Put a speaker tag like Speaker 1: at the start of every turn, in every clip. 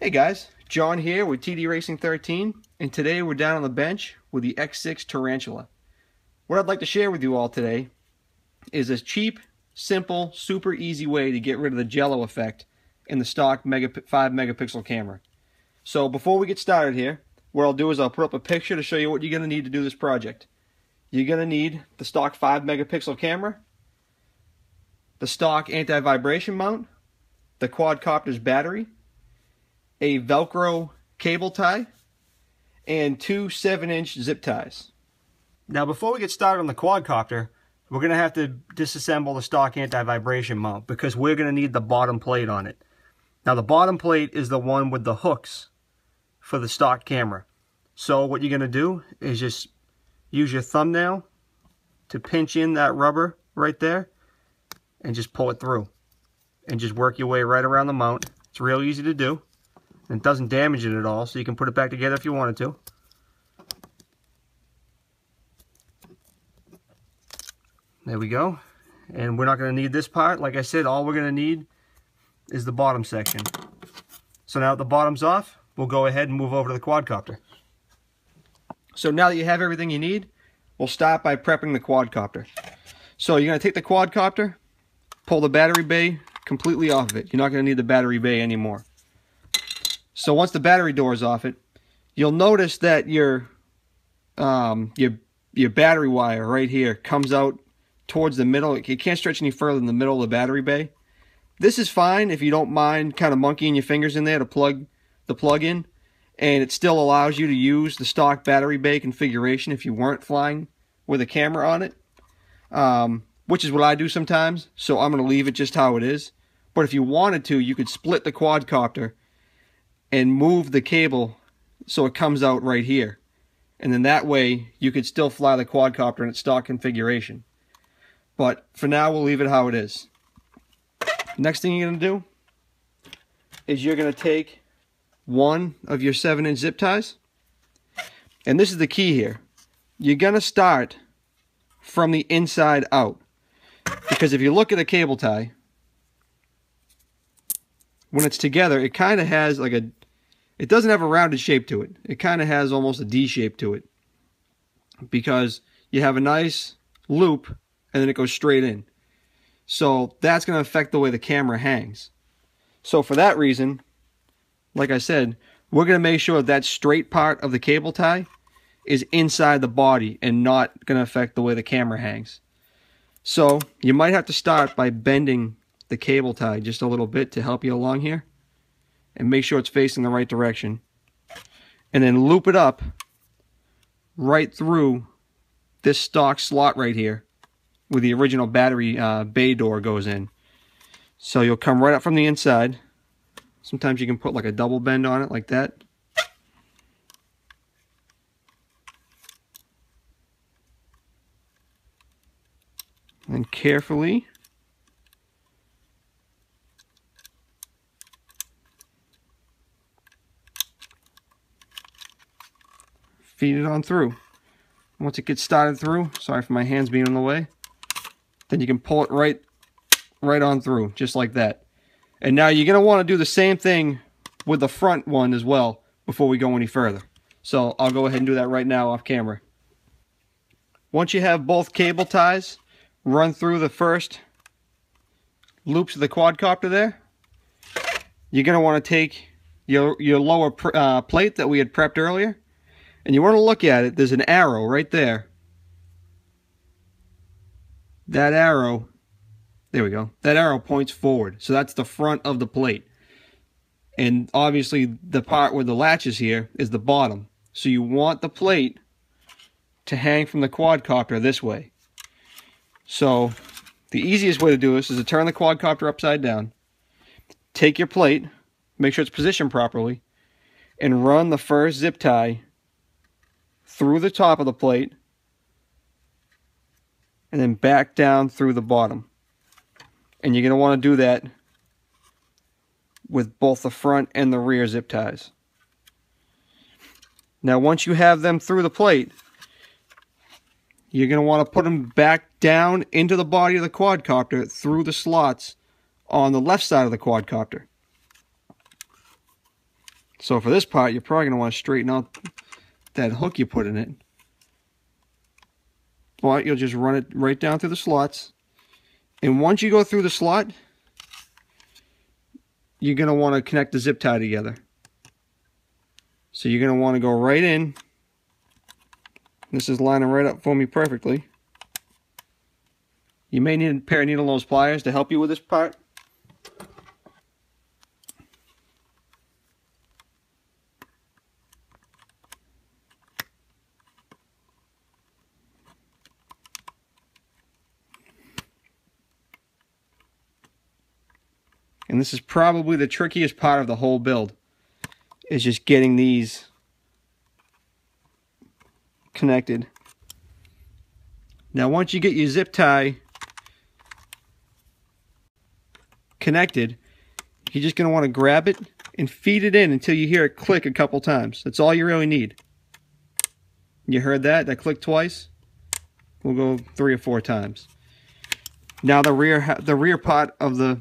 Speaker 1: Hey guys, John here with TD Racing 13, and today we're down on the bench with the X6 Tarantula. What I'd like to share with you all today is a cheap, simple, super easy way to get rid of the jello effect in the stock mega, 5 megapixel camera. So before we get started here, what I'll do is I'll put up a picture to show you what you're going to need to do this project. You're going to need the stock 5 megapixel camera, the stock anti-vibration mount, the quadcopter's battery, a Velcro cable tie, and two 7-inch zip ties. Now before we get started on the quadcopter, we're going to have to disassemble the stock anti-vibration mount because we're going to need the bottom plate on it. Now the bottom plate is the one with the hooks for the stock camera. So what you're going to do is just use your thumbnail to pinch in that rubber right there and just pull it through and just work your way right around the mount. It's real easy to do. And it doesn't damage it at all, so you can put it back together if you wanted to. There we go. And we're not going to need this part. Like I said, all we're going to need is the bottom section. So now the bottom's off, we'll go ahead and move over to the quadcopter. So now that you have everything you need, we'll start by prepping the quadcopter. So you're going to take the quadcopter, pull the battery bay completely off of it. You're not going to need the battery bay anymore. So once the battery door is off it, you'll notice that your um, your your battery wire right here comes out towards the middle. It can't stretch any further than the middle of the battery bay. This is fine if you don't mind kind of monkeying your fingers in there to plug the plug in. And it still allows you to use the stock battery bay configuration if you weren't flying with a camera on it. Um, which is what I do sometimes. So I'm going to leave it just how it is. But if you wanted to, you could split the quadcopter and move the cable so it comes out right here. And then that way you could still fly the quadcopter in its stock configuration. But for now, we'll leave it how it is. Next thing you're to do is you're to take one of your 7-inch zip ties. And this is the key here. You're to start from the inside out. Because if you look at a cable tie, when it's together, it kind of has like a, it doesn't have a rounded shape to it. It kind of has almost a D shape to it. Because you have a nice loop and then it goes straight in. So that's going to affect the way the camera hangs. So for that reason, like I said, we're going to make sure that straight part of the cable tie is inside the body and not going to affect the way the camera hangs. So you might have to start by bending the cable tie just a little bit to help you along here and make sure it's facing the right direction. And then loop it up right through this stock slot right here where the original battery uh, bay door goes in. So you'll come right up from the inside. Sometimes you can put like a double bend on it like that. And carefully feed it on through. Once it gets started through, sorry for my hands being in the way, then you can pull it right, right on through, just like that. And now you're going to want to do the same thing with the front one as well before we go any further. So I'll go ahead and do that right now off camera. Once you have both cable ties run through the first loops of the quadcopter there, you're going to want to take your, your lower uh, plate that we had prepped earlier and you want to look at it, there's an arrow right there. That arrow, there we go. That arrow points forward. So that's the front of the plate. And obviously the part where the latch is here is the bottom. So you want the plate to hang from the quadcopter this way. So the easiest way to do this is to turn the quadcopter upside down. Take your plate, make sure it's positioned properly, and run the first zip tie through the top of the plate and then back down through the bottom. And you're going to want to do that with both the front and the rear zip ties. Now once you have them through the plate, you're going to want to put them back down into the body of the quadcopter through the slots on the left side of the quadcopter. So for this part, you're probably going to want to straighten out that hook you put in it. But you'll just run it right down through the slots. And once you go through the slot, you're going to want to connect the zip tie together. So you're going to want to go right in. This is lining right up for me perfectly. You may need a pair of needle nose pliers to help you with this part. And this is probably the trickiest part of the whole build, is just getting these connected. Now once you get your zip tie connected, you're just going to want to grab it and feed it in until you hear it click a couple times. That's all you really need. You heard that? That clicked twice? We'll go three or four times. Now the rear the rear part of the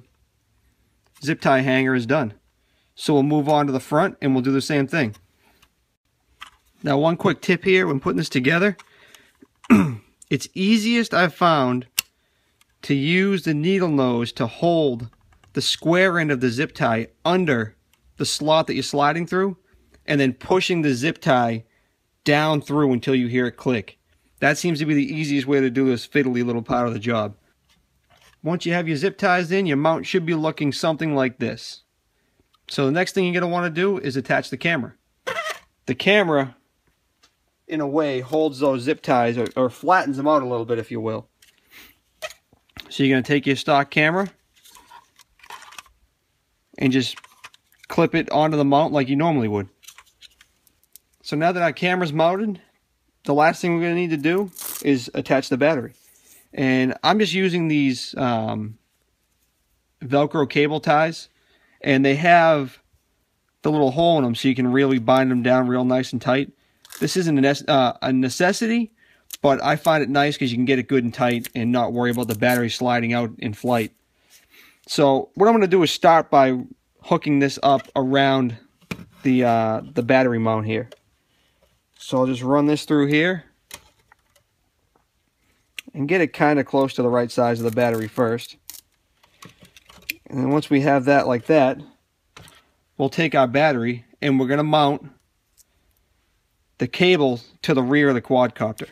Speaker 1: zip tie hanger is done. So we'll move on to the front and we'll do the same thing. Now one quick tip here when putting this together. it's easiest I've found to use the needle nose to hold the square end of the zip tie under the slot that you're sliding through and then pushing the zip tie down through until you hear it click. That seems to be the easiest way to do this fiddly little part of the job. Once you have your zip ties in, your mount should be looking something like this. So the next thing you're going to want to do is attach the camera. The camera, in a way, holds those zip ties or, or flattens them out a little bit, if you will. So you're going to take your stock camera and just clip it onto the mount like you normally would. So now that our camera's mounted, the last thing we're going to need to do is attach the battery. And I'm just using these um, Velcro cable ties. And they have the little hole in them so you can really bind them down real nice and tight. This isn't a, uh, a necessity, but I find it nice because you can get it good and tight and not worry about the battery sliding out in flight. So what I'm going to do is start by hooking this up around the, uh, the battery mount here. So I'll just run this through here and get it kind of close to the right size of the battery first. And then once we have that like that, we'll take our battery and we're going to mount the cable to the rear of the quadcopter.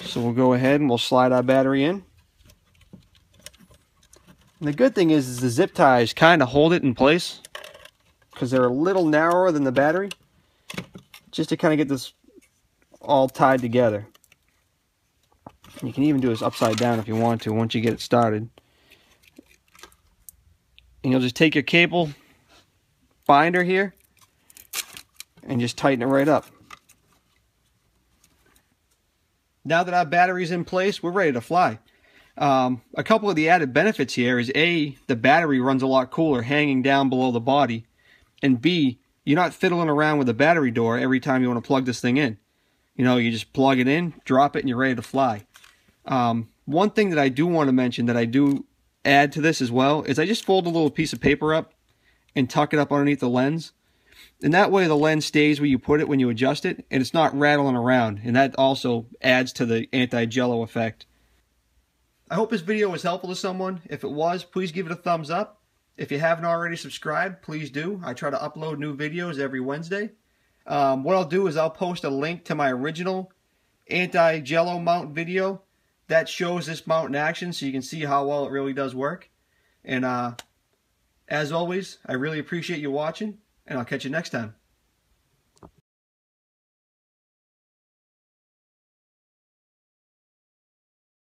Speaker 1: So we'll go ahead and we'll slide our battery in. And the good thing is, is the zip ties kind of hold it in place because they're a little narrower than the battery just to kind of get this all tied together. You can even do this upside down if you want to once you get it started. And you'll just take your cable binder here and just tighten it right up. Now that our battery's in place, we're ready to fly. Um, a couple of the added benefits here is A, the battery runs a lot cooler hanging down below the body. And B, you're not fiddling around with the battery door every time you want to plug this thing in. You know, you just plug it in, drop it, and you're ready to fly. Um, one thing that I do want to mention that I do add to this as well is I just fold a little piece of paper up and tuck it up underneath the lens. And that way the lens stays where you put it when you adjust it and it's not rattling around. And that also adds to the anti-jello effect. I hope this video was helpful to someone. If it was, please give it a thumbs up. If you haven't already subscribed, please do. I try to upload new videos every Wednesday. Um, what I'll do is I'll post a link to my original anti-jello mount video that shows this mount in action so you can see how well it really does work. And uh, as always, I really appreciate you watching, and I'll catch you next time.